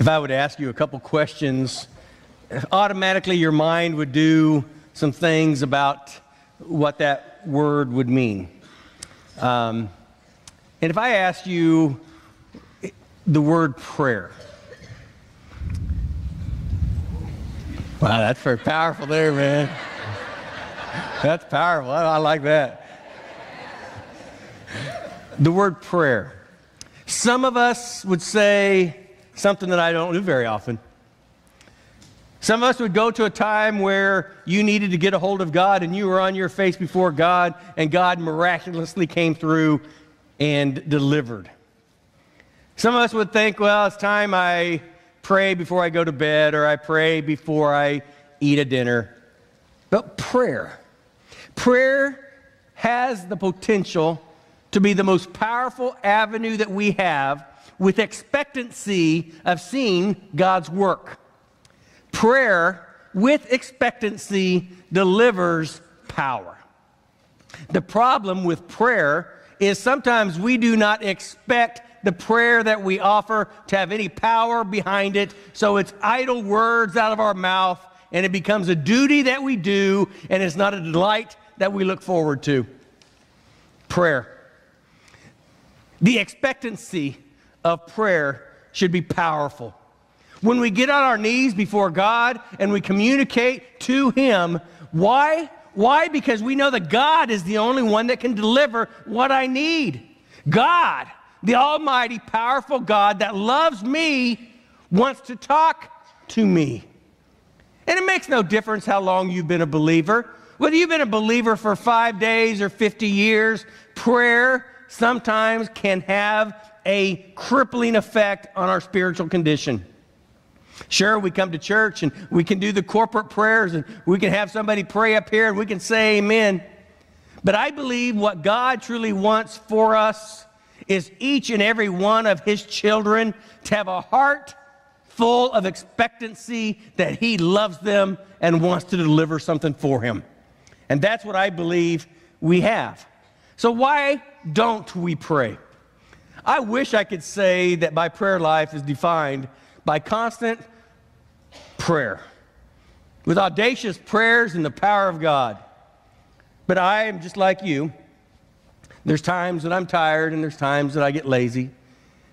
If I would ask you a couple questions, automatically your mind would do some things about what that word would mean. Um, and if I asked you the word prayer, wow, that's very powerful there, man. That's powerful. I, I like that. The word prayer. Some of us would say something that I don't do very often. Some of us would go to a time where you needed to get a hold of God and you were on your face before God, and God miraculously came through and delivered. Some of us would think, well, it's time I pray before I go to bed or I pray before I eat a dinner. But prayer, prayer has the potential to be the most powerful avenue that we have with expectancy of seeing God's work. Prayer with expectancy delivers power. The problem with prayer is sometimes we do not expect the prayer that we offer to have any power behind it, so it's idle words out of our mouth, and it becomes a duty that we do, and it's not a delight that we look forward to. Prayer. The expectancy of prayer should be powerful. When we get on our knees before God and we communicate to Him, why? Why? Because we know that God is the only one that can deliver what I need. God, the Almighty, powerful God that loves me, wants to talk to me. And it makes no difference how long you've been a believer. Whether you've been a believer for five days or 50 years, prayer sometimes can have a crippling effect on our spiritual condition. Sure, we come to church and we can do the corporate prayers and we can have somebody pray up here and we can say amen. But I believe what God truly wants for us is each and every one of his children to have a heart full of expectancy that he loves them and wants to deliver something for him. And that's what I believe we have. So, why don't we pray? I wish I could say that my prayer life is defined by constant prayer, with audacious prayers and the power of God. But I am just like you. There's times that I'm tired, and there's times that I get lazy,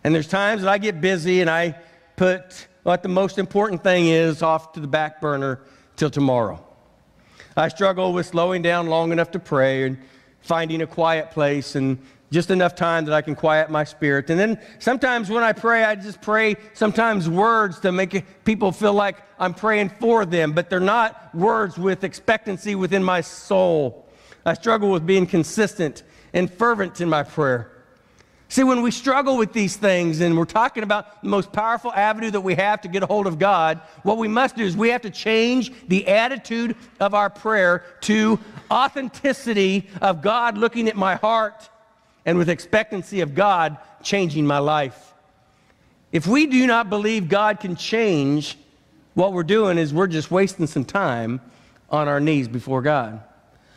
and there's times that I get busy and I put what the most important thing is off to the back burner till tomorrow. I struggle with slowing down long enough to pray and finding a quiet place and just enough time that I can quiet my spirit. And then sometimes when I pray, I just pray sometimes words to make people feel like I'm praying for them, but they're not words with expectancy within my soul. I struggle with being consistent and fervent in my prayer. See, when we struggle with these things and we're talking about the most powerful avenue that we have to get a hold of God, what we must do is we have to change the attitude of our prayer to authenticity of God looking at my heart and with expectancy of God changing my life. If we do not believe God can change, what we're doing is we're just wasting some time on our knees before God.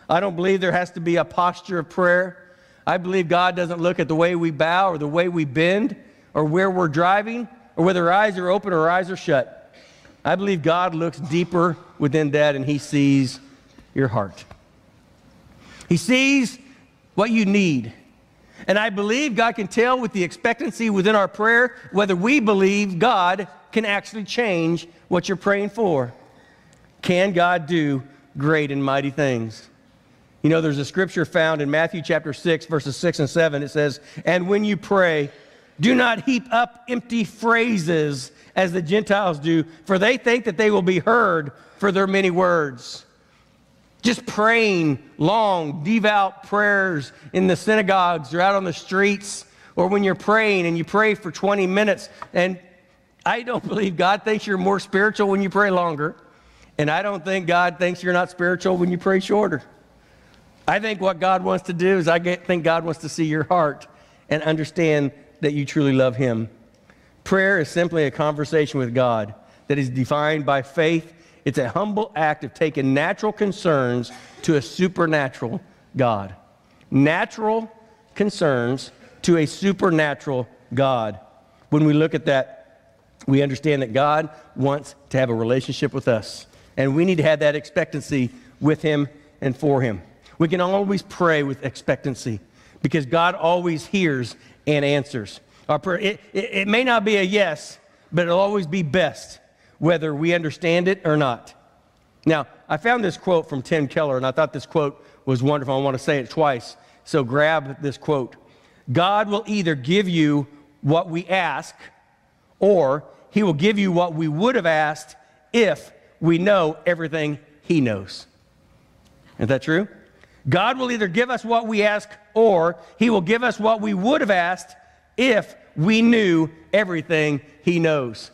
I don't believe there has to be a posture of prayer. I believe God doesn't look at the way we bow or the way we bend or where we're driving or whether our eyes are open or our eyes are shut. I believe God looks deeper within that and He sees your heart. He sees what you need. And I believe God can tell with the expectancy within our prayer whether we believe God can actually change what you're praying for. Can God do great and mighty things? You know, there's a scripture found in Matthew chapter 6, verses 6 and 7. It says, And when you pray, do not heap up empty phrases as the Gentiles do, for they think that they will be heard for their many words. Just praying long, devout prayers in the synagogues or out on the streets, or when you're praying and you pray for 20 minutes. And I don't believe God thinks you're more spiritual when you pray longer. And I don't think God thinks you're not spiritual when you pray shorter. I think what God wants to do is, I think God wants to see your heart and understand that you truly love Him. Prayer is simply a conversation with God that is defined by faith it's a humble act of taking natural concerns to a supernatural God. Natural concerns to a supernatural God. When we look at that We understand that God wants to have a relationship with us, and we need to have that expectancy with Him and for Him. We can always pray with expectancy because God always hears and answers. Our prayer, it, it, it may not be a yes, but it'll always be best, whether we understand it or not. Now, I found this quote from Tim Keller, and I thought this quote was wonderful. I want to say it twice. So grab this quote God will either give you what we ask, or he will give you what we would have asked if we know everything he knows. Is that true? God will either give us what we ask, or he will give us what we would have asked if we knew everything he knows.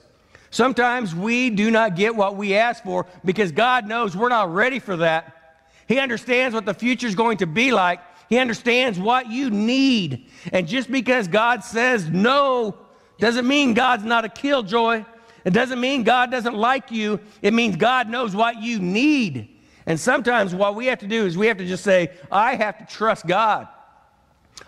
Sometimes we do not get what we ask for because God knows we're not ready for that. He understands what the future is going to be like. He understands what you need. And just because God says no doesn't mean God's not a killjoy. It doesn't mean God doesn't like you. It means God knows what you need. And sometimes what we have to do is we have to just say, I have to trust God.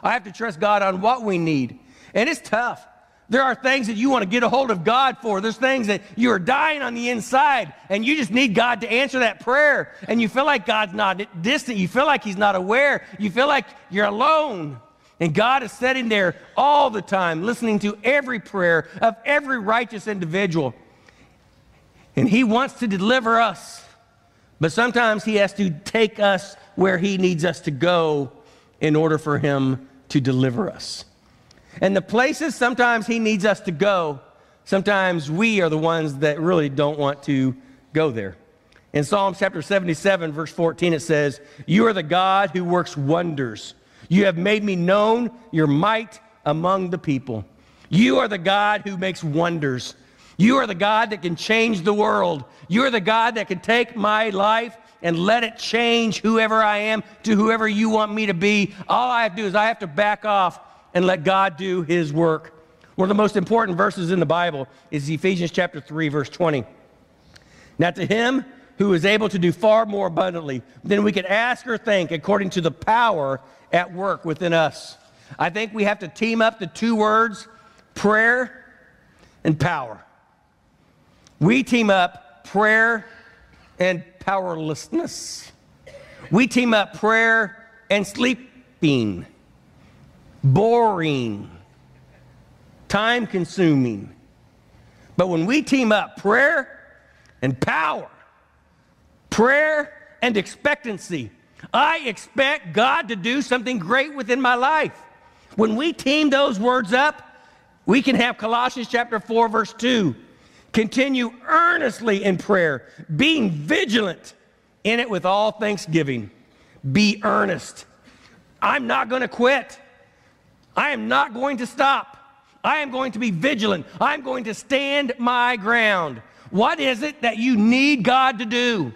I have to trust God on what we need. And it's tough. There are things that you want to get a hold of God for. There's things that you are dying on the inside, and you just need God to answer that prayer. And you feel like God's not distant. You feel like He's not aware. You feel like you're alone. And God is sitting there all the time, listening to every prayer of every righteous individual. And He wants to deliver us. But sometimes He has to take us where He needs us to go in order for Him to deliver us. And the places sometimes He needs us to go, sometimes we are the ones that really don't want to go there. In Psalm chapter 77, verse 14, it says, You are the God who works wonders. You have made me known your might among the people. You are the God who makes wonders. You are the God that can change the world. You are the God that can take my life and let it change whoever I am to whoever you want me to be. All I have to do is I have to back off and let God do his work. One of the most important verses in the Bible is Ephesians chapter 3 verse 20. Now to him who is able to do far more abundantly than we could ask or think according to the power at work within us. I think we have to team up the two words prayer and power. We team up prayer and powerlessness. We team up prayer and sleeping boring, time consuming. But when we team up prayer and power, prayer and expectancy, I expect God to do something great within my life. When we team those words up, we can have Colossians chapter 4, verse 2. Continue earnestly in prayer, being vigilant in it with all thanksgiving. Be earnest. I'm not going to quit. I am not going to stop. I am going to be vigilant. I'm going to stand my ground. What is it that you need God to do?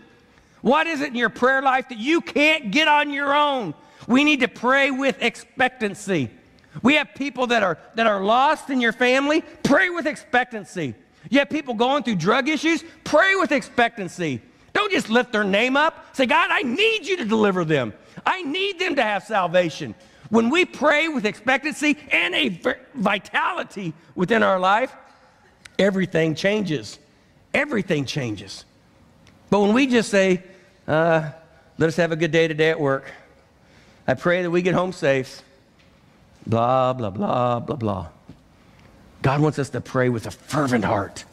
What is it in your prayer life that you can't get on your own? We need to pray with expectancy. We have people that are, that are lost in your family. Pray with expectancy. You have people going through drug issues. Pray with expectancy. Don't just lift their name up. Say, God, I need you to deliver them. I need them to have salvation. When we pray with expectancy and a vitality within our life, everything changes. Everything changes. But when we just say, uh, let us have a good day today at work, I pray that we get home safe, blah, blah, blah, blah, blah. God wants us to pray with a fervent heart.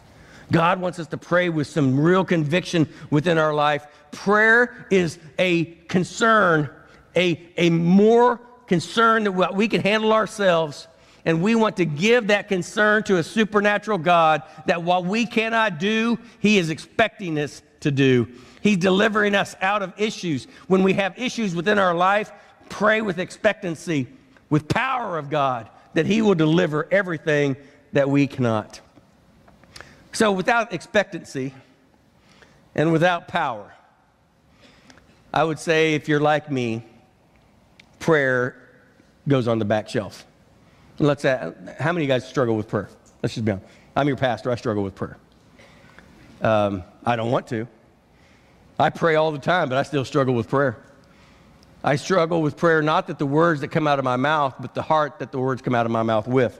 God wants us to pray with some real conviction within our life. Prayer is a concern, a, a more concerned that we can handle ourselves. And we want to give that concern to a supernatural God that what we cannot do, He is expecting us to do. He's delivering us out of issues. When we have issues within our life, pray with expectancy, with power of God, that He will deliver everything that we cannot. So, without expectancy and without power, I would say if you're like me, prayer goes on the back shelf. Let's say, how many of you guys struggle with prayer? Let's just be honest. I'm your pastor. I struggle with prayer. Um, I don't want to. I pray all the time, but I still struggle with prayer. I struggle with prayer, not that the words that come out of my mouth, but the heart that the words come out of my mouth with.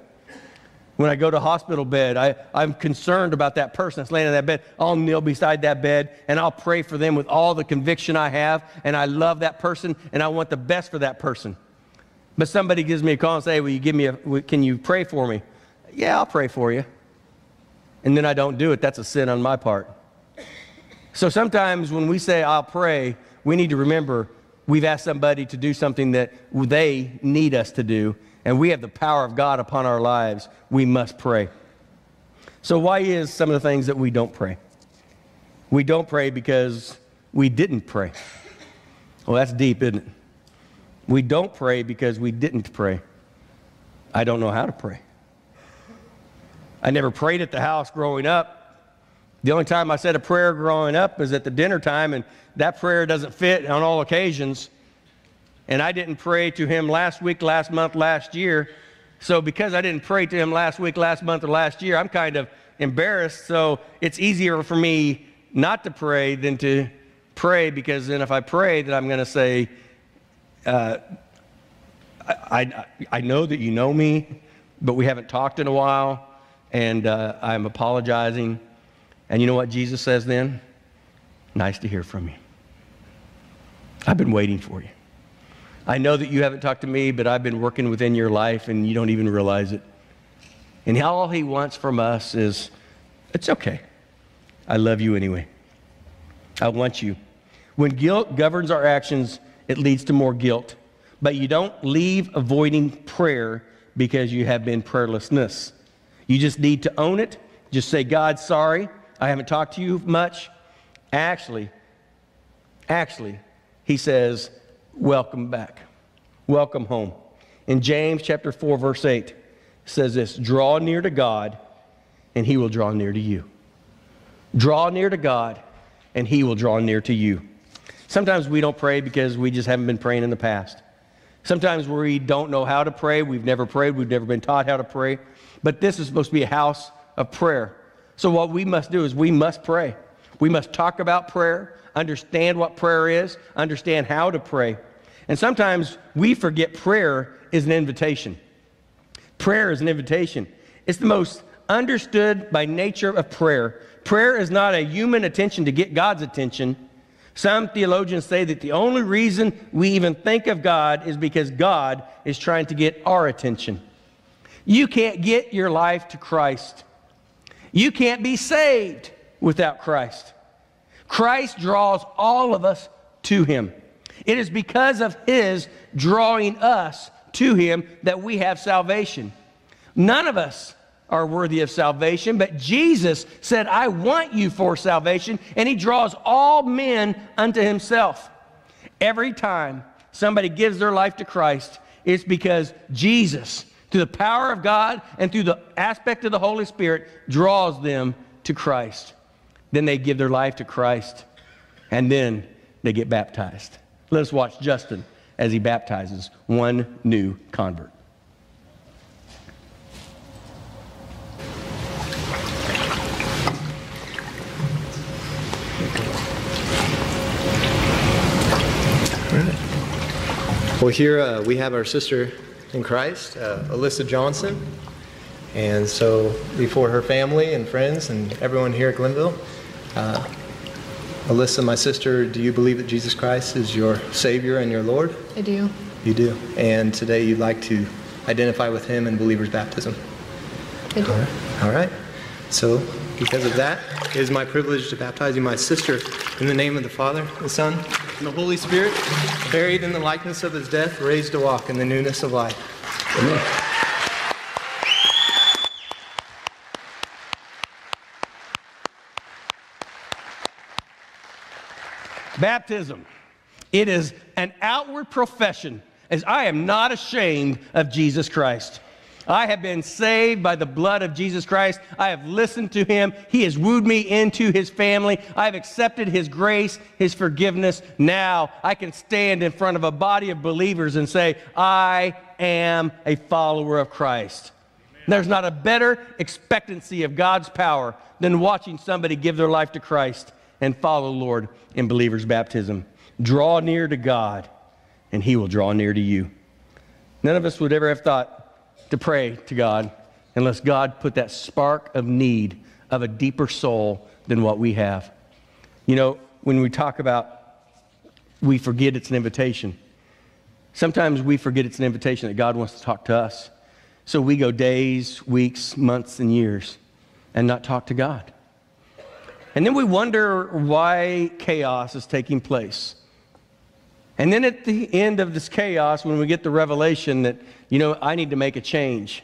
When I go to hospital bed, I, I'm concerned about that person that's laying in that bed. I'll kneel beside that bed and I'll pray for them with all the conviction I have. And I love that person and I want the best for that person. But somebody gives me a call and say, "Will you give me a? Can you pray for me?" Yeah, I'll pray for you. And then I don't do it. That's a sin on my part. So sometimes when we say, "I'll pray," we need to remember we've asked somebody to do something that they need us to do, and we have the power of God upon our lives, we must pray. So, why is some of the things that we don't pray? We don't pray because we didn't pray. Well, that's deep, isn't it? We don't pray because we didn't pray. I don't know how to pray. I never prayed at the house growing up. The only time I said a prayer growing up was at the dinner time, and that prayer doesn't fit on all occasions. And I didn't pray to him last week, last month, last year. So because I didn't pray to him last week, last month, or last year, I'm kind of embarrassed. So it's easier for me not to pray than to pray because then if I pray, that I'm going to say, uh, I, I, I, know that you know me, but we haven't talked in a while, and uh, I'm apologizing. And you know what Jesus says then? Nice to hear from you. I've been waiting for you. I know that you haven't talked to me, but I've been working within your life and you don't even realize it. And all he wants from us is, it's okay. I love you anyway. I want you. When guilt governs our actions, it leads to more guilt. But you don't leave avoiding prayer because you have been prayerlessness. You just need to own it. Just say, God, sorry. I haven't talked to you much. Actually, actually, he says, Welcome back. Welcome home. In James chapter 4, verse 8, says this Draw near to God, and he will draw near to you. Draw near to God, and he will draw near to you. Sometimes we don't pray because we just haven't been praying in the past. Sometimes we don't know how to pray. We've never prayed. We've never been taught how to pray. But this is supposed to be a house of prayer. So, what we must do is we must pray. We must talk about prayer, understand what prayer is, understand how to pray. And sometimes we forget prayer is an invitation. Prayer is an invitation. It's the most understood by nature of prayer. Prayer is not a human attention to get God's attention. Some theologians say that the only reason we even think of God is because God is trying to get our attention. You can't get your life to Christ you can't be saved without Christ. Christ draws all of us to him. It is because of his drawing us to him that we have salvation. None of us are worthy of salvation, but Jesus said, I want you for salvation, and he draws all men unto himself. Every time somebody gives their life to Christ, it's because Jesus through the power of God and through the aspect of the Holy Spirit, draws them to Christ. Then they give their life to Christ, and then they get baptized. Let us watch Justin as he baptizes one new convert. Well, here uh, we have our sister in Christ, uh, Alyssa Johnson. And so, before her family and friends and everyone here at Glenville, uh, Alyssa, my sister, do you believe that Jesus Christ is your Savior and your Lord? I do. You do. And today you'd like to identify with Him in believer's baptism? I do. All right. All right. So, because of that, it is my privilege to baptize you, my sister, in the name of the Father, the Son, and the Holy Spirit, buried in the likeness of his death, raised to walk in the newness of life. Amen. Baptism. It is an outward profession, as I am not ashamed of Jesus Christ. I have been saved by the blood of Jesus Christ. I have listened to him. He has wooed me into his family. I have accepted his grace, his forgiveness. Now I can stand in front of a body of believers and say, I am a follower of Christ. There's not a better expectancy of God's power than watching somebody give their life to Christ and follow Lord in believer's baptism. Draw near to God, and he will draw near to you. None of us would ever have thought to pray to God unless God put that spark of need of a deeper soul than what we have. You know, when we talk about we forget it's an invitation, sometimes we forget it's an invitation that God wants to talk to us. So we go days, weeks, months, and years and not talk to God. And then we wonder why chaos is taking place. And then at the end of this chaos, when we get the revelation that, you know, I need to make a change,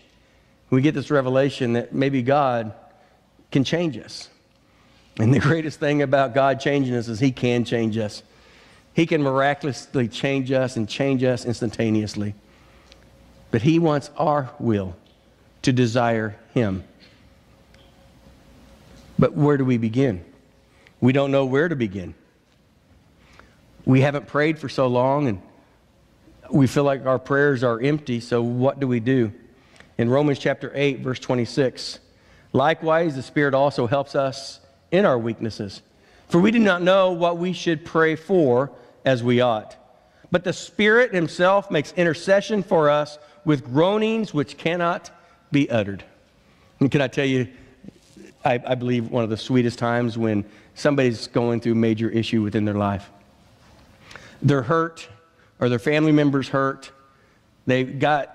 we get this revelation that maybe God can change us. And the greatest thing about God changing us is He can change us. He can miraculously change us and change us instantaneously. But He wants our will to desire Him. But where do we begin? We don't know where to begin. We haven't prayed for so long and we feel like our prayers are empty, so what do we do? In Romans chapter 8, verse 26, likewise, the Spirit also helps us in our weaknesses. For we do not know what we should pray for as we ought. But the Spirit Himself makes intercession for us with groanings which cannot be uttered. And can I tell you, I, I believe, one of the sweetest times when somebody's going through a major issue within their life. They're hurt, or their family members hurt. They've got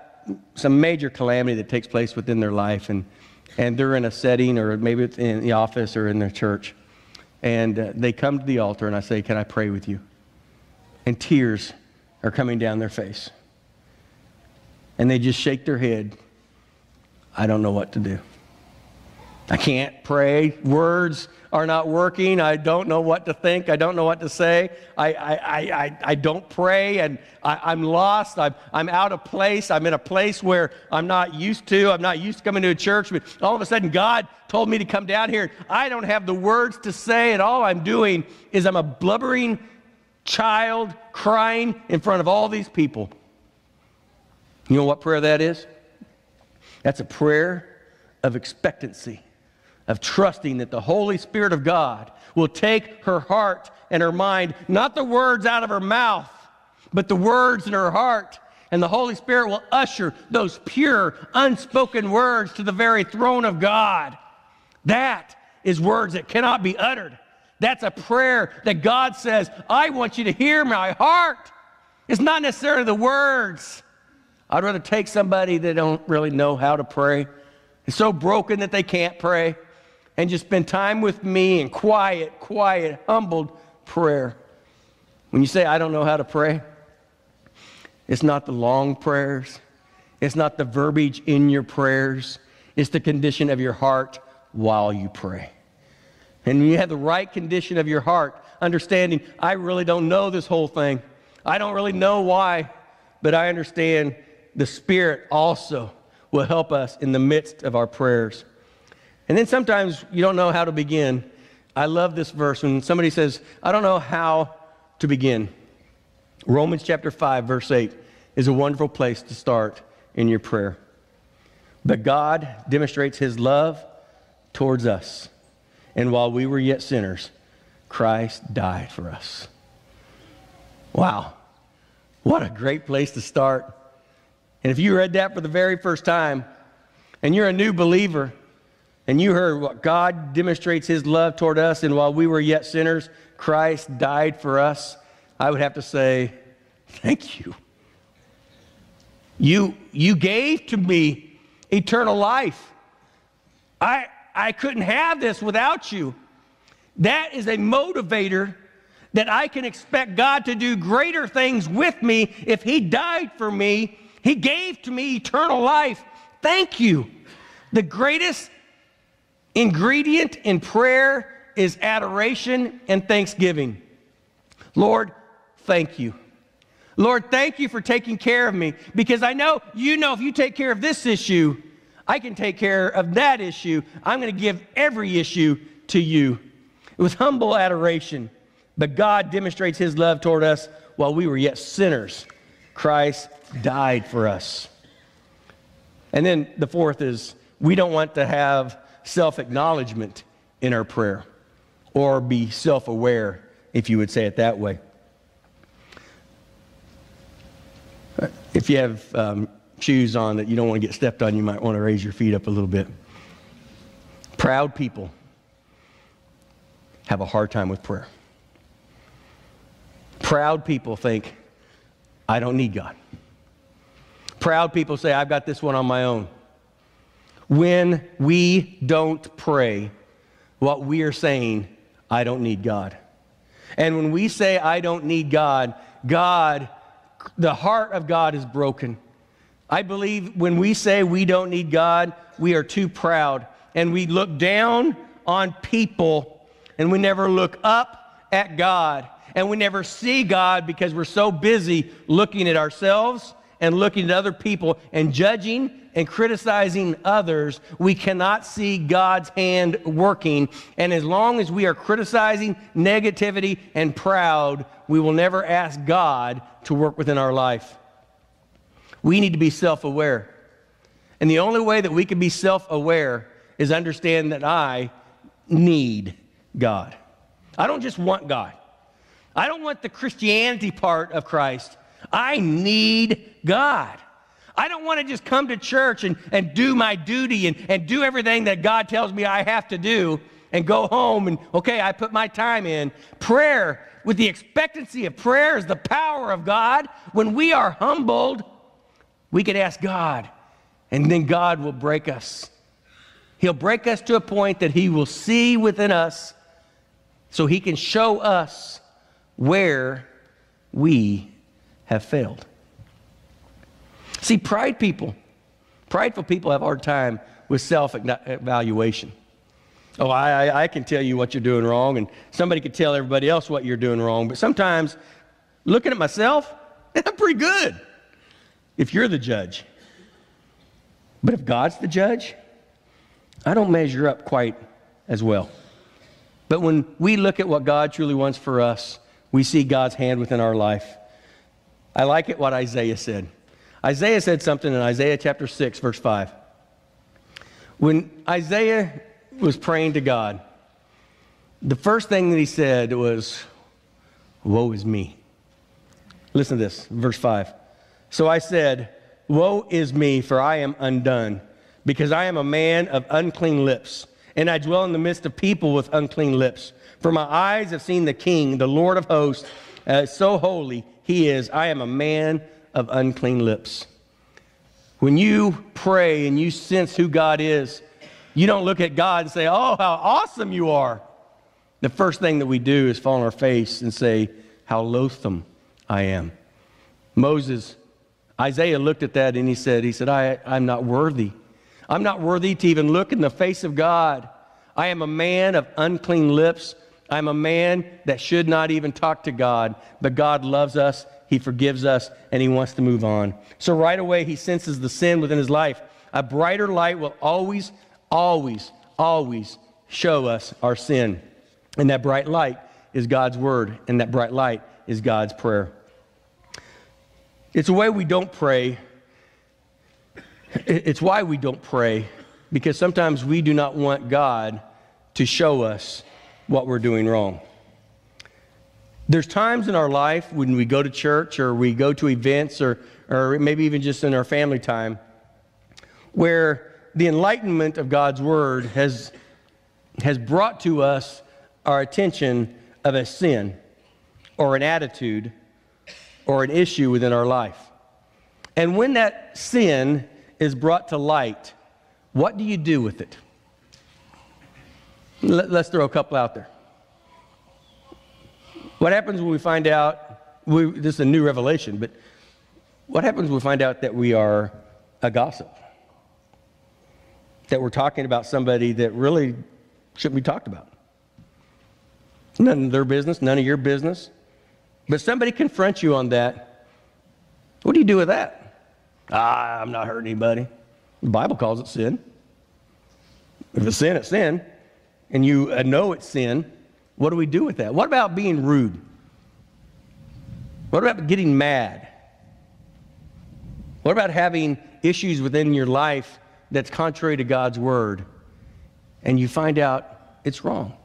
some major calamity that takes place within their life, and, and they're in a setting, or maybe it's in the office or in their church. And uh, they come to the altar, and I say, Can I pray with you? And tears are coming down their face. And they just shake their head. I don't know what to do. I can't pray. Words are not working. I don't know what to think. I don't know what to say. I, I, I, I, don't pray and I, am lost. I'm, I'm out of place. I'm in a place where I'm not used to. I'm not used to coming to a church. But all of a sudden, God told me to come down here. I don't have the words to say, and all I'm doing is I'm a blubbering child crying in front of all these people. You know what prayer that is? That's a prayer of expectancy of trusting that the Holy Spirit of God will take her heart and her mind, not the words out of her mouth, but the words in her heart. And the Holy Spirit will usher those pure, unspoken words to the very throne of God. That is words that cannot be uttered. That's a prayer that God says, I want you to hear my heart. It's not necessarily the words. I'd rather take somebody that don't really know how to pray. It's so broken that they can't pray and just spend time with me in quiet, quiet, humbled prayer. When you say, I don't know how to pray, it's not the long prayers, it's not the verbiage in your prayers, it's the condition of your heart while you pray. And when you have the right condition of your heart, understanding, I really don't know this whole thing. I don't really know why, but I understand the Spirit also will help us in the midst of our prayers. And then sometimes you don't know how to begin. I love this verse when somebody says, I don't know how to begin. Romans chapter 5, verse 8 is a wonderful place to start in your prayer. But God demonstrates his love towards us. And while we were yet sinners, Christ died for us. Wow. What a great place to start. And if you read that for the very first time and you're a new believer, and you heard what God demonstrates his love toward us, and while we were yet sinners, Christ died for us. I would have to say, thank you. You, you gave to me eternal life. I, I couldn't have this without you. That is a motivator that I can expect God to do greater things with me if He died for me. He gave to me eternal life. Thank you. The greatest ingredient in prayer is adoration and thanksgiving. Lord, thank you. Lord, thank you for taking care of me because I know you know if you take care of this issue, I can take care of that issue. I'm going to give every issue to you It was humble adoration. But God demonstrates his love toward us while we were yet sinners. Christ died for us. And then the fourth is we don't want to have self acknowledgement in our prayer or be self aware, if you would say it that way. If you have um, shoes on that you don't want to get stepped on, you might want to raise your feet up a little bit. Proud people have a hard time with prayer. Proud people think, I don't need God. Proud people say, I've got this one on my own. When we don't pray, what we are saying, I don't need God. And when we say, I don't need God, God, the heart of God is broken. I believe when we say we don't need God, we are too proud and we look down on people and we never look up at God and we never see God because we're so busy looking at ourselves and looking at other people and judging and criticizing others, we cannot see God's hand working. And as long as we are criticizing negativity and proud, we will never ask God to work within our life. We need to be self aware. And the only way that we can be self aware is understand that I need God. I don't just want God. I don't want the Christianity part of Christ. I need God. I don't want to just come to church and, and do my duty and, and do everything that God tells me I have to do and go home and, okay, I put my time in. Prayer, with the expectancy of prayer, is the power of God. When we are humbled, we can ask God, and then God will break us. He'll break us to a point that He will see within us so He can show us where we have failed. See, pride people, prideful people have a hard time with self evaluation. Oh, I, I can tell you what you're doing wrong, and somebody could tell everybody else what you're doing wrong. But sometimes, looking at myself, I'm pretty good if you're the judge. But if God's the judge, I don't measure up quite as well. But when we look at what God truly wants for us, we see God's hand within our life. I like it what Isaiah said. Isaiah said something in Isaiah chapter 6, verse 5. When Isaiah was praying to God, the first thing that he said was, Woe is me. Listen to this, verse 5. So I said, Woe is me, for I am undone, because I am a man of unclean lips, and I dwell in the midst of people with unclean lips. For my eyes have seen the King, the Lord of hosts, uh, so holy he is. I am a man of unclean lips. When you pray and you sense who God is, you don't look at God and say, Oh, how awesome you are. The first thing that we do is fall on our face and say, How loathsome I am. Moses, Isaiah looked at that and he said, He said, I, I'm not worthy. I'm not worthy to even look in the face of God. I am a man of unclean lips. I'm a man that should not even talk to God, but God loves us he forgives us, and He wants to move on. So right away, he senses the sin within his life. A brighter light will always, always, always show us our sin. And that bright light is God's word, and that bright light is God's prayer. It's a way we don't pray. It's why we don't pray, because sometimes we do not want God to show us what we're doing wrong. There's times in our life when we go to church or we go to events or, or maybe even just in our family time where the enlightenment of God's Word has, has brought to us our attention of a sin or an attitude or an issue within our life. And when that sin is brought to light, what do you do with it? Let's throw a couple out there. What happens when we find out, we, this is a new revelation, but what happens when we find out that we are a gossip? That we're talking about somebody that really shouldn't be talked about? None of their business, none of your business. But somebody confronts you on that. What do you do with that? Ah, I'm not hurting anybody. The Bible calls it sin. If it's sin, it's sin. And you uh, know it's sin. What do we do with that? What about being rude? What about getting mad? What about having issues within your life that's contrary to God's word and you find out it's wrong?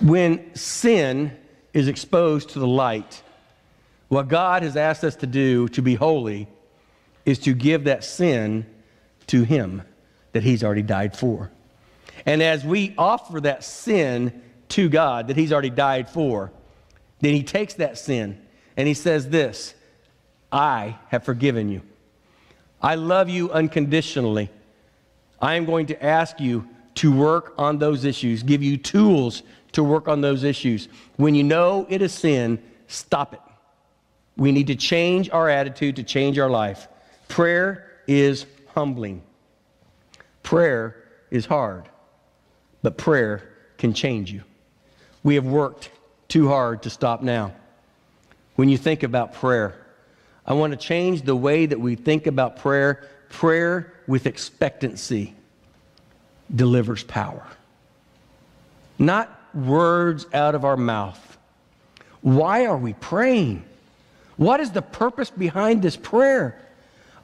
When sin is exposed to the light, what God has asked us to do to be holy, is to give that sin to Him that He's already died for. And as we offer that sin to God that He's already died for, then He takes that sin and He says, This, I have forgiven you. I love you unconditionally. I am going to ask you to work on those issues, give you tools to work on those issues. When you know it is sin, stop it. We need to change our attitude to change our life. Prayer is humbling. Prayer is hard, but prayer can change you. We have worked too hard to stop now. When you think about prayer, I want to change the way that we think about prayer. Prayer with expectancy delivers power, not words out of our mouth. Why are we praying? What is the purpose behind this prayer?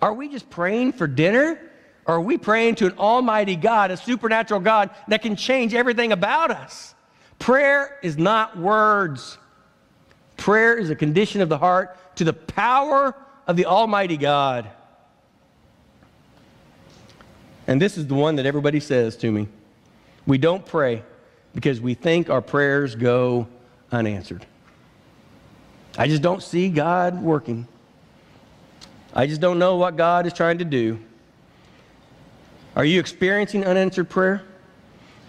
Are we just praying for dinner? Or are we praying to an almighty God, a supernatural God that can change everything about us? Prayer is not words. Prayer is a condition of the heart to the power of the almighty God. And this is the one that everybody says to me. We don't pray because we think our prayers go unanswered. I just don't see God working. I just don't know what God is trying to do. Are you experiencing unanswered prayer?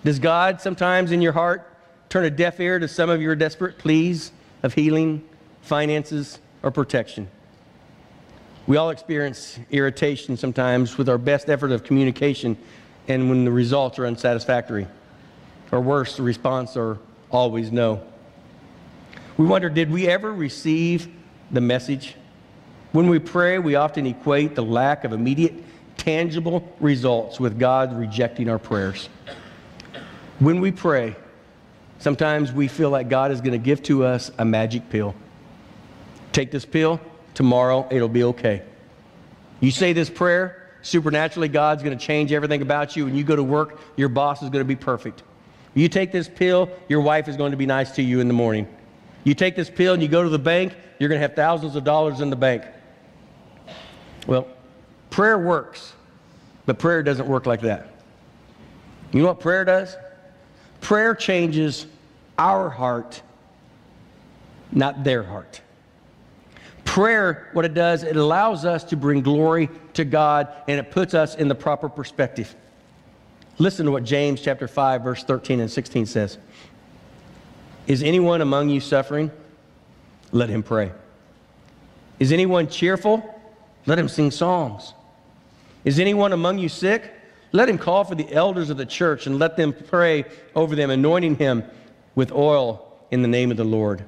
Does God sometimes in your heart turn a deaf ear to some of your desperate pleas of healing, finances, or protection? We all experience irritation sometimes with our best effort of communication and when the results are unsatisfactory. Or worse, the response are always no. We wonder did we ever receive the message? When we pray, we often equate the lack of immediate, tangible results with God rejecting our prayers. When we pray, sometimes we feel like God is going to give to us a magic pill. Take this pill, tomorrow it'll be okay. You say this prayer, supernaturally, God's going to change everything about you. When you go to work, your boss is going to be perfect. You take this pill, your wife is going to be nice to you in the morning. You take this pill and you go to the bank, you're going to have thousands of dollars in the bank. Well, prayer works, but prayer doesn't work like that. You know what prayer does? Prayer changes our heart, not their heart. Prayer, what it does, it allows us to bring glory to God and it puts us in the proper perspective. Listen to what James chapter 5 verse 13 and 16 says. Is anyone among you suffering? Let him pray. Is anyone cheerful? Let him sing songs. Is anyone among you sick? Let him call for the elders of the church and let them pray over them, anointing him with oil in the name of the Lord.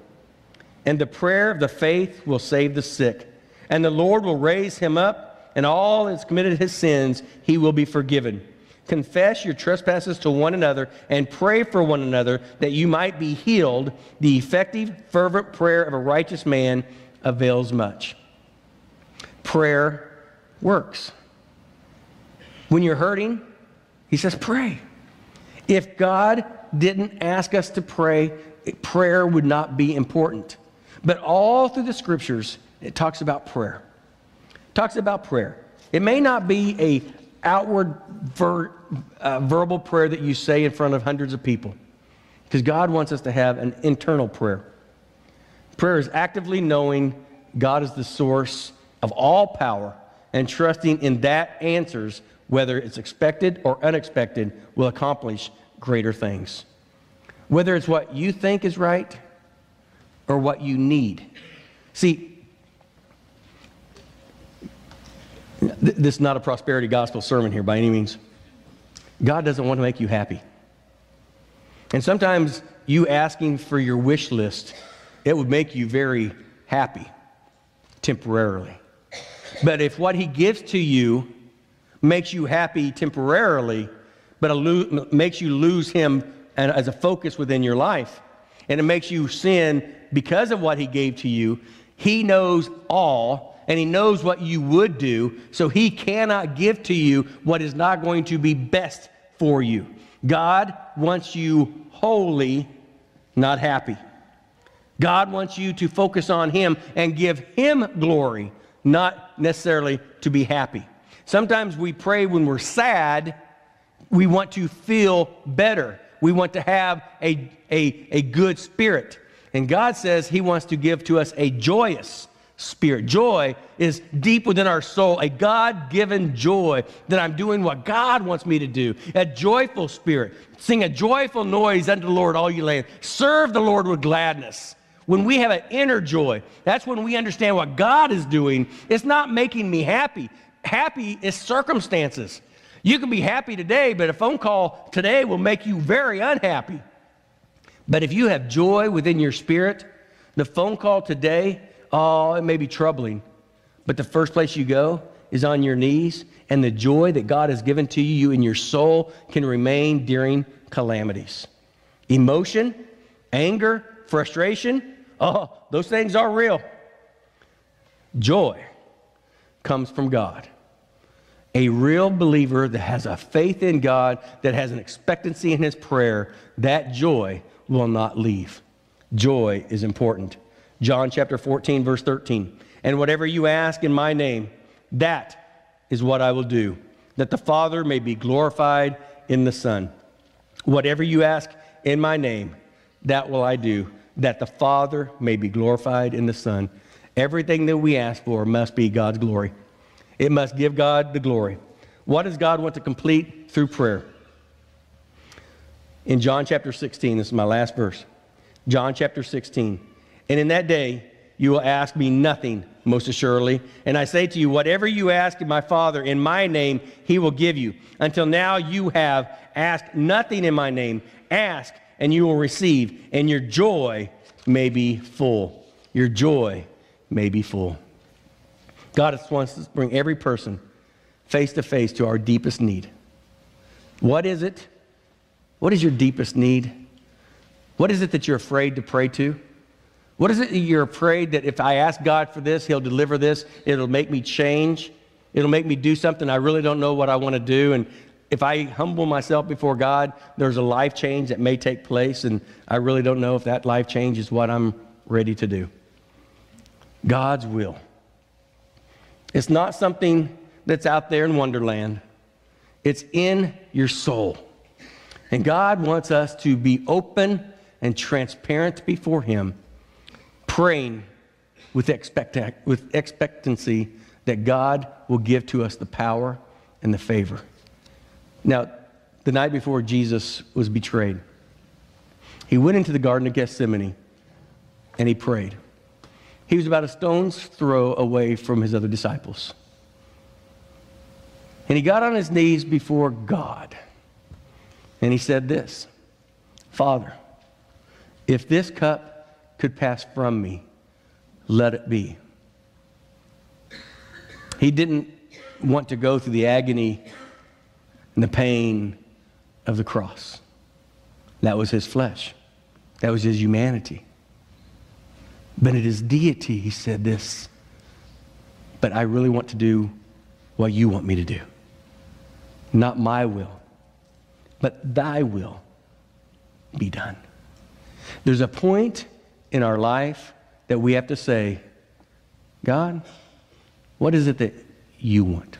And the prayer of the faith will save the sick. And the Lord will raise him up, and all has committed his sins, he will be forgiven. Confess your trespasses to one another and pray for one another that you might be healed. The effective, fervent prayer of a righteous man avails much. Prayer works. When you're hurting, he says, pray. If God didn't ask us to pray, prayer would not be important. But all through the scriptures, it talks about prayer. It talks about prayer. It may not be a outward ver, uh, verbal prayer that you say in front of hundreds of people, because God wants us to have an internal prayer. Prayer is actively knowing God is the source of all power and trusting in that answers, whether it's expected or unexpected, will accomplish greater things. Whether it's what you think is right or what you need. See, th- this is not a prosperity gospel sermon here by any means. God doesn't want to make you happy. And sometimes you asking for your wish list, it would make you very happy temporarily. But if what he gives to you makes you happy temporarily, but lo- makes you lose him as a focus within your life, and it makes you sin because of what he gave to you, he knows all and he knows what you would do, so he cannot give to you what is not going to be best for you. God wants you holy, not happy. God wants you to focus on him and give him glory, not necessarily to be happy. Sometimes we pray when we're sad, we want to feel better. We want to have a, a, a good spirit. And God says He wants to give to us a joyous spirit. Joy is deep within our soul, a God given joy that I'm doing what God wants me to do. A joyful spirit. Sing a joyful noise unto the Lord, all you land. Serve the Lord with gladness. When we have an inner joy, that's when we understand what God is doing. It's not making me happy. Happy is circumstances. You can be happy today, but a phone call today will make you very unhappy. But if you have joy within your spirit, the phone call today, oh, it may be troubling, but the first place you go is on your knees, and the joy that God has given to you in your soul can remain during calamities. Emotion, anger, frustration, oh, those things are real. Joy comes from God a real believer that has a faith in God, that has an expectancy in his prayer, that joy will not leave. Joy is important. John chapter 14, verse 13. And whatever you ask in my name, that is what I will do, that the Father may be glorified in the Son. Whatever you ask in my name, that will I do, that the Father may be glorified in the Son. Everything that we ask for must be God's glory. It must give God the glory. What does God want to complete through prayer? In John chapter 16, this is my last verse. John chapter 16. And in that day, you will ask me nothing, most assuredly. And I say to you, whatever you ask of my Father in my name, he will give you. Until now, you have asked nothing in my name. Ask, and you will receive, and your joy may be full. Your joy may be full. God just wants to bring every person face to face to our deepest need. What is it? What is your deepest need? What is it that you're afraid to pray to? What is it that you're afraid that if I ask God for this, He'll deliver this, it'll make me change? It'll make me do something I really don't know what I want to do. And if I humble myself before God, there's a life change that may take place, and I really don't know if that life change is what I'm ready to do. God's will. It's not something that's out there in Wonderland, it's in your soul. And God wants us to be open and transparent before Him, praying with, expect- with expectancy that God will give to us the power and the favor. Now, the night before Jesus was betrayed, he went into the Garden of Gethsemane and he prayed. He was about a stone's throw away from his other disciples. And he got on his knees before God. And he said this Father, if this cup could pass from me, let it be. He didn't want to go through the agony and the pain of the cross. That was his flesh, that was his humanity. But it is deity, he said this. But I really want to do what you want me to do. Not my will, but thy will be done. There's a point in our life that we have to say, God, what is it that you want?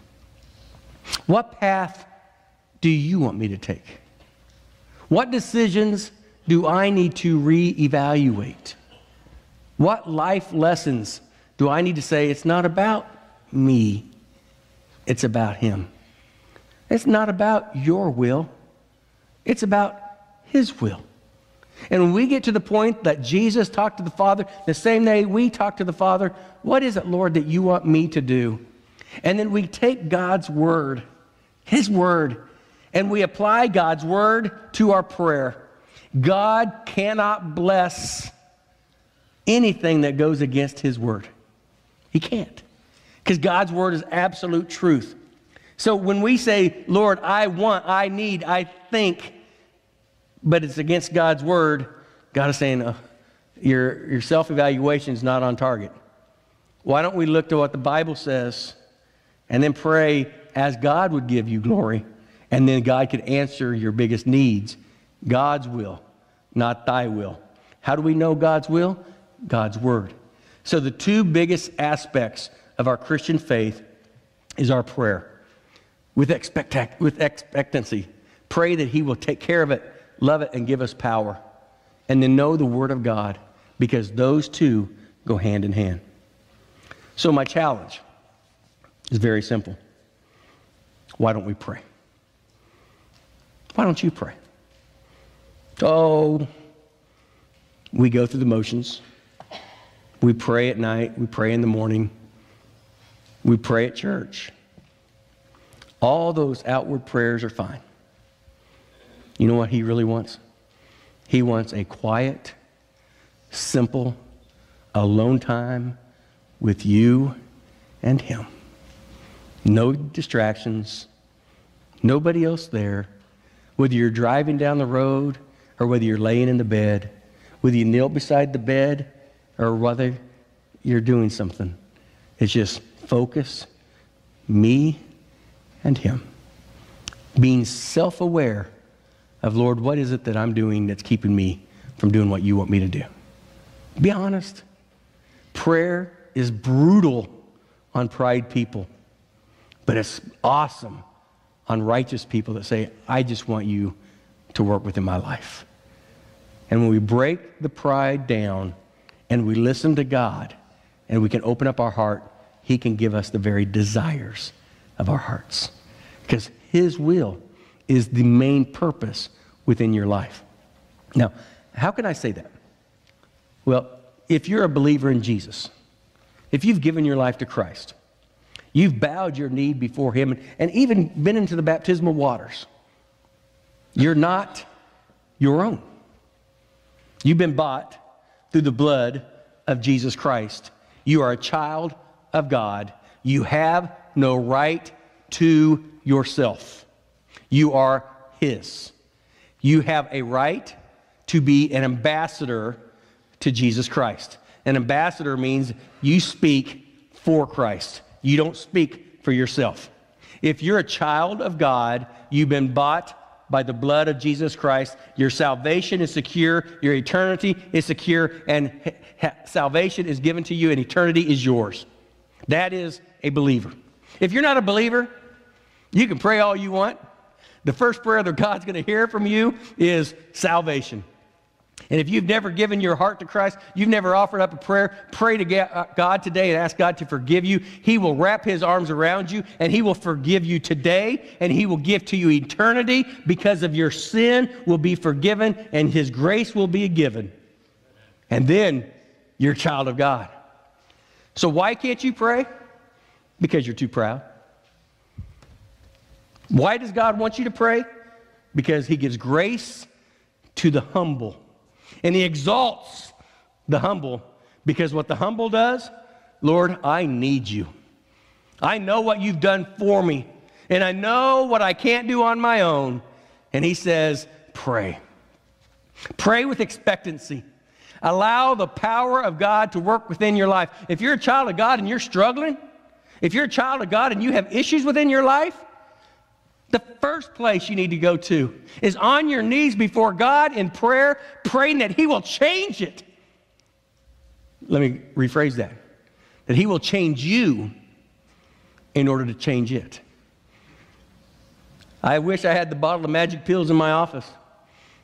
What path do you want me to take? What decisions do I need to reevaluate? What life lessons do I need to say? It's not about me, it's about Him. It's not about your will, it's about His will. And when we get to the point that Jesus talked to the Father, the same day we talk to the Father, what is it, Lord, that you want me to do? And then we take God's word, His word, and we apply God's word to our prayer. God cannot bless anything that goes against his word. He can't. Because God's word is absolute truth. So when we say, Lord, I want, I need, I think, but it's against God's word, God is saying, uh, your, your self evaluation is not on target. Why don't we look to what the Bible says and then pray as God would give you glory, and then God could answer your biggest needs? God's will, not thy will. How do we know God's will? God's Word. So, the two biggest aspects of our Christian faith is our prayer with, expect- with expectancy. Pray that He will take care of it, love it, and give us power. And then know the Word of God because those two go hand in hand. So, my challenge is very simple. Why don't we pray? Why don't you pray? Oh, we go through the motions. We pray at night, we pray in the morning, we pray at church. All those outward prayers are fine. You know what he really wants? He wants a quiet, simple, alone time with you and him. No distractions, nobody else there. Whether you're driving down the road or whether you're laying in the bed, whether you kneel beside the bed or whether you're doing something. It's just focus, me and Him. Being self aware of, Lord, what is it that I'm doing that's keeping me from doing what you want me to do? Be honest. Prayer is brutal on pride people, but it's awesome on righteous people that say, I just want you to work within my life. And when we break the pride down and we listen to God and we can open up our heart, He can give us the very desires of our hearts. Because His will is the main purpose within your life. Now, how can I say that? Well, if you're a believer in Jesus, if you've given your life to Christ, you've bowed your knee before Him and, and even been into the baptismal waters, you're not your own. You've been bought through the blood of Jesus Christ. You are a child of God. You have no right to yourself. You are His. You have a right to be an ambassador to Jesus Christ. An ambassador means you speak for Christ, you don't speak for yourself. If you're a child of God, you've been bought by the blood of Jesus Christ. Your salvation is secure, your eternity is secure, and ha- salvation is given to you, and eternity is yours. That is a believer. If you're not a believer, you can pray all you want. The first prayer that God's going to hear from you is salvation. And if you've never given your heart to Christ, you've never offered up a prayer, pray to uh, God today and ask God to forgive you. He will wrap his arms around you and he will forgive you today and he will give to you eternity because of your sin will be forgiven and his grace will be given. And then you're a child of God. So why can't you pray? Because you're too proud. Why does God want you to pray? Because he gives grace to the humble. And he exalts the humble because what the humble does, Lord, I need you. I know what you've done for me, and I know what I can't do on my own. And he says, Pray. Pray with expectancy. Allow the power of God to work within your life. If you're a child of God and you're struggling, if you're a child of God and you have issues within your life, the first place you need to go to is on your knees before God in prayer, praying that He will change it. Let me rephrase that that He will change you in order to change it. I wish I had the bottle of magic pills in my office.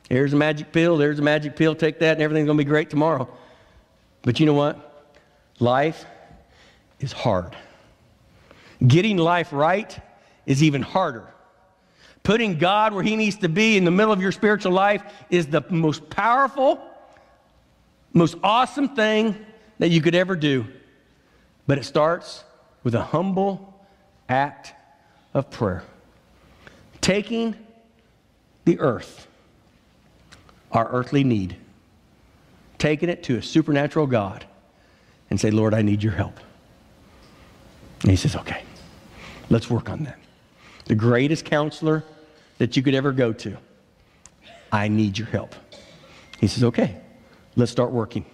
Here's a magic pill, there's a magic pill, take that, and everything's gonna be great tomorrow. But you know what? Life is hard. Getting life right is even harder. Putting God where He needs to be in the middle of your spiritual life is the most powerful, most awesome thing that you could ever do. But it starts with a humble act of prayer. Taking the earth, our earthly need, taking it to a supernatural God and say, Lord, I need your help. And He says, okay, let's work on that. The greatest counselor that you could ever go to. I need your help. He says, okay, let's start working.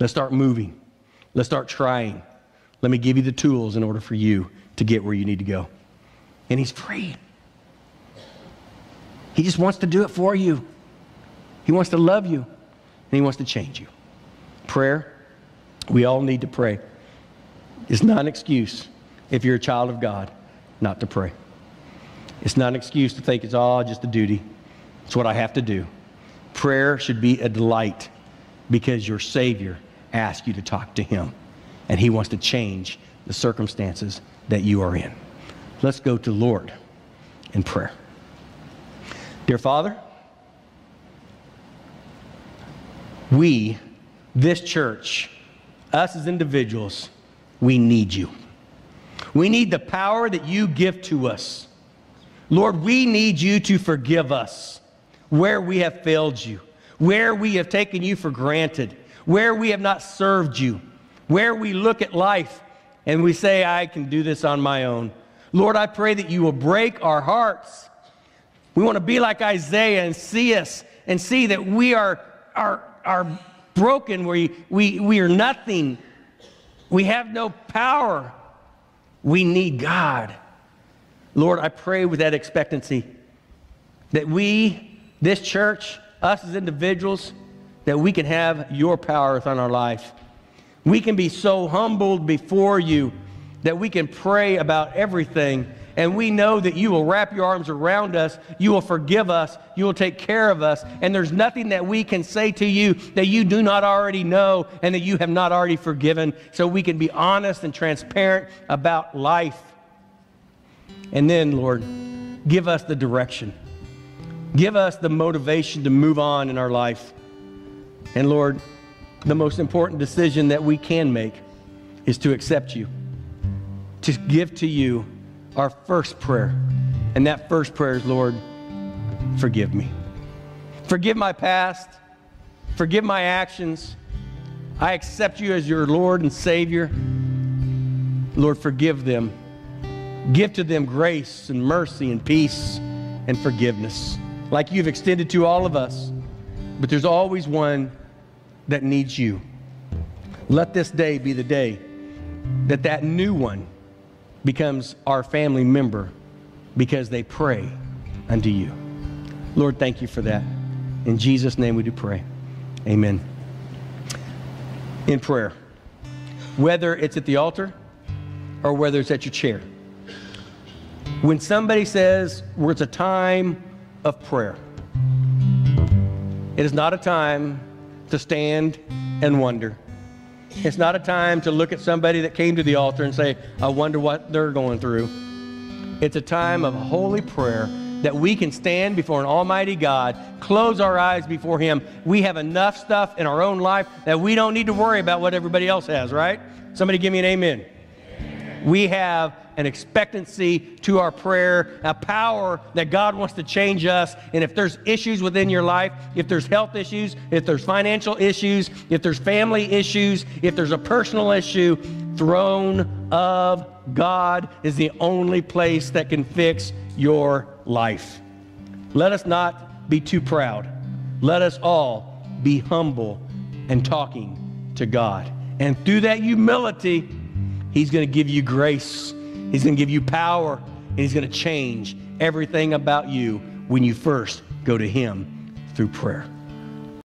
Let's start moving. Let's start trying. Let me give you the tools in order for you to get where you need to go. And he's free. He just wants to do it for you. He wants to love you, and he wants to change you. Prayer, we all need to pray. It's not an excuse if you're a child of God not to pray. It's not an excuse to think it's all just a duty. It's what I have to do. Prayer should be a delight because your Savior asked you to talk to Him and He wants to change the circumstances that you are in. Let's go to Lord in prayer. Dear Father, we, this church, us as individuals, we need you. We need the power that you give to us. Lord, we need you to forgive us where we have failed you, where we have taken you for granted, where we have not served you, where we look at life and we say, I can do this on my own. Lord, I pray that you will break our hearts. We want to be like Isaiah and see us and see that we are, are, are broken, we, we, we are nothing, we have no power. We need God. Lord, I pray with that expectancy that we, this church, us as individuals, that we can have your power on our life. We can be so humbled before you that we can pray about everything and we know that you will wrap your arms around us, you will forgive us, you will take care of us, and there's nothing that we can say to you that you do not already know and that you have not already forgiven, so we can be honest and transparent about life. And then, Lord, give us the direction. Give us the motivation to move on in our life. And Lord, the most important decision that we can make is to accept you, to give to you our first prayer. And that first prayer is, Lord, forgive me. Forgive my past. Forgive my actions. I accept you as your Lord and Savior. Lord, forgive them. Give to them grace and mercy and peace and forgiveness, like you've extended to all of us. But there's always one that needs you. Let this day be the day that that new one becomes our family member because they pray unto you. Lord, thank you for that. In Jesus' name we do pray. Amen. In prayer, whether it's at the altar or whether it's at your chair, when somebody says well, it's a time of prayer, it is not a time to stand and wonder. It's not a time to look at somebody that came to the altar and say, I wonder what they're going through. It's a time of holy prayer that we can stand before an almighty God, close our eyes before Him. We have enough stuff in our own life that we don't need to worry about what everybody else has, right? Somebody give me an amen. amen. We have an expectancy to our prayer, a power that God wants to change us. And if there's issues within your life, if there's health issues, if there's financial issues, if there's family issues, if there's a personal issue, throne of God is the only place that can fix your life. Let us not be too proud. Let us all be humble and talking to God. And through that humility, He's going to give you grace He's going to give you power, and He's going to change everything about you when you first go to Him through prayer.